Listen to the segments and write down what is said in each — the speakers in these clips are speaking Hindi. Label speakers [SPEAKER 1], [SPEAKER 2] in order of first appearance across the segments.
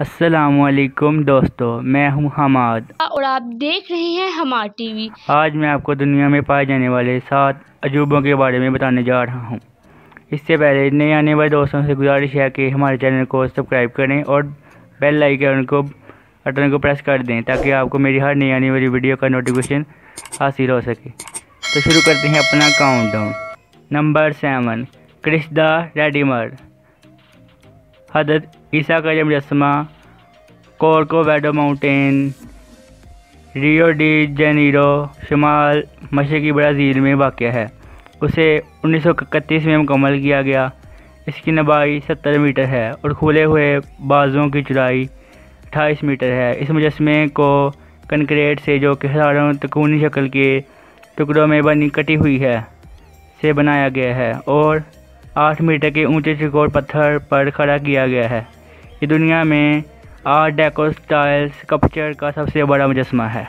[SPEAKER 1] असलकुम दोस्तों मैं हूँ हमाद।
[SPEAKER 2] और आप देख रहे हैं हमार टीवी।
[SPEAKER 1] आज मैं आपको दुनिया में पाए जाने वाले सात अजूबों के बारे में बताने जा रहा हूँ। इससे पहले नए आने वाले दोस्तों से गुजारिश है कि हमारे चैनल को सब्सक्राइब करें और बेल आइकन को बटन को प्रेस कर दें ताकि आपको मेरी हर नई आने वाली वीडियो का नोटिफिकेशन हासिल हो सके। तो शुरू करते हैं अपना countdown number seven Christ the Redeemer हज़रत ईसा का मुजस्मा Corcovado mountain, Rio de Janeiro, शुमाल, मशरकी, ब्राज़ील में वाक़ है। उसे उन्नीस में मुकम्मल किया गया। इसकी नबाई 70 मीटर है और खुले हुए बाजुओं की चौड़ाई 28 मीटर है। इस मुजस्मे को कंक्रीट से जो कि हज़ारों तकूनी शक्ल के टुकड़ों में बनी कटी हुई है, से बनाया गया है और आठ मीटर के ऊँचे चकोर पत्थर पर खड़ा किया गया है। ये दुनिया में आर्ट डेको स्टाइल स्कल्पचर का सबसे बड़ा मुजस्मा है।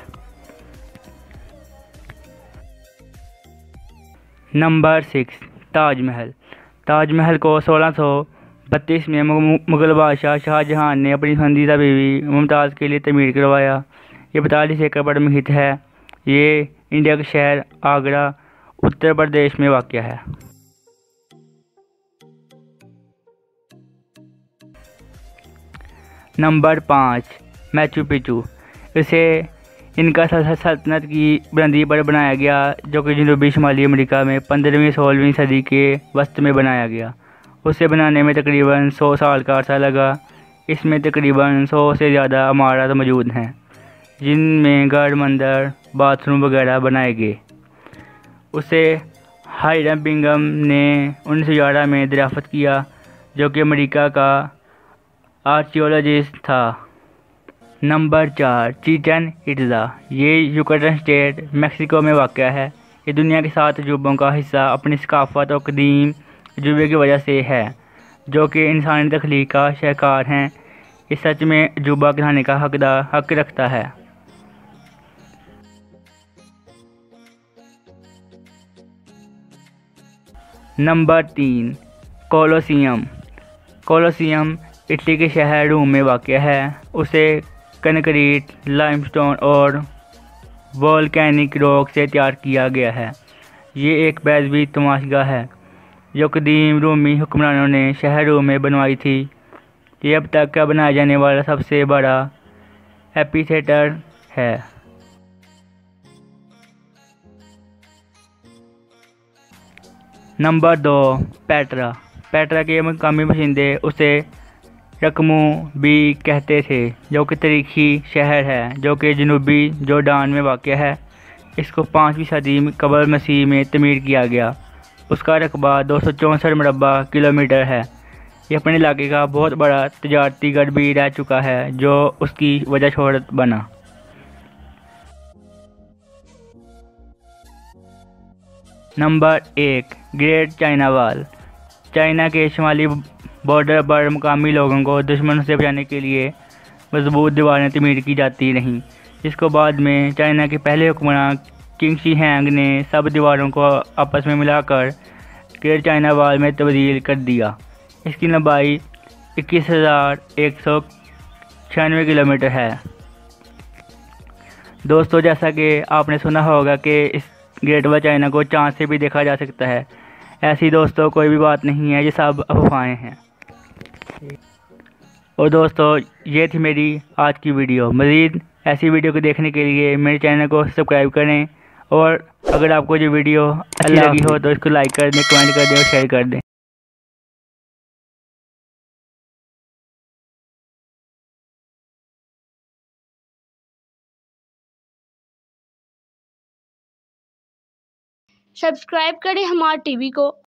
[SPEAKER 1] Number six, Taj Mahal. ताजमहल को 1632 में मुग़ल बादशाह शाहजहां ने अपनी पसंदीदा बीवी मुमताज़ के लिए तमीर करवाया। ये बतालीस एकड़ पर मुहित है। ये इंडिया के शहर आगरा, उत्तर प्रदेश में वाक़ है। नंबर पाँच, मैचू पिचू। इसे इनका सल्तनत की बुलंदी पर बनाया गया, जो कि जनूबी शुमाली अमेरिका में पंद्रहवीं, सोलहवीं सदी के वस्त में बनाया गया। उसे बनाने में तकरीबन सौ साल का अर्सा लगा। इसमें तकरीबन सौ से ज़्यादा इमारत मौजूद हैं, जिनमें घर, मंदिर, बाथरूम वगैरह बनाए गए। उसे हाइरम बिंगम ने उन्नीस सौ ग्यारह में दराफत किया, जो कि अमेरिका का आर्चियोलॉजिस्ट था। नंबर चार चीचन इट्ज़ा। ये यूकटन स्टेट, मेक्सिको में वाक़ है। ये दुनिया के सात अजूबों का हिस्सा अपनी सकाफत और कदीम अजूबे की वजह से है, जो कि इंसानी तखलीक का शहकार हैं। इस सच में अजूबा कहलाने का हकदार, हक रखता है। नंबर तीन, कोलोसियम। कोलोसियम इटली के शहर रूम में वाक़ है। उसे कंक्रीट लाइमस्टोन और वॉलकैनिक रॉक से तैयार किया गया है। ये एक बैजवी तमाशगा है, जो कदीम रूमी हुक्मरानों ने शहर रूम में बनवाई थी। ये अब तक का बनाया जाने वाला सबसे बड़ा एपीथेटर है। नंबर दो, पेट्रा। पेट्रा के मकामी बशिंदे उसे रकमू भी कहते थे, जो कि तरीखी शहर है, जो कि जनूबी जोडान में वाक़ है। इसको पाँचवीं सदी कबल मसीह में तमीर किया गया। उसका रकबा दो सौ चौंसठ मरबा किलोमीटर है। ये अपने इलाके का बहुत बड़ा तजारती गढ़ भी रह चुका है, जो उसकी वजह शहरत बना। नंबर एक, ग्रेट चाइना वाल चाइना के शुमाली बॉर्डर पर मुकामी लोगों को दुश्मन से बचाने के लिए मज़बूत दीवारें तमीर की जाती रहीं। जिसको बाद में चाइना के पहले हुक्मरान किंग शी हैंग ने सब दीवारों को आपस में मिलाकर ग्रेट चाइना वाल में तब्दील कर दिया। इसकी लंबाई इक्कीस हज़ार एक सौ छियानवे किलोमीटर है। दोस्तों, जैसा कि आपने सुना होगा कि इस ग्रेट व चाइना को चाँद से भी देखा जा सकता है। ऐसी दोस्तों, कोई भी बात नहीं है, ये सब अफवाहें हैं। और दोस्तों ये थी मेरी आज की वीडियो। मज़ीद ऐसी वीडियो को देखने के लिए मेरे चैनल को सब्सक्राइब करें और अगर आपको जो वीडियो अच्छी लगी हो तो इसको लाइक कर दें कमेंट कर दें और शेयर कर दें।
[SPEAKER 2] सब्सक्राइब करें हमारे टीवी को।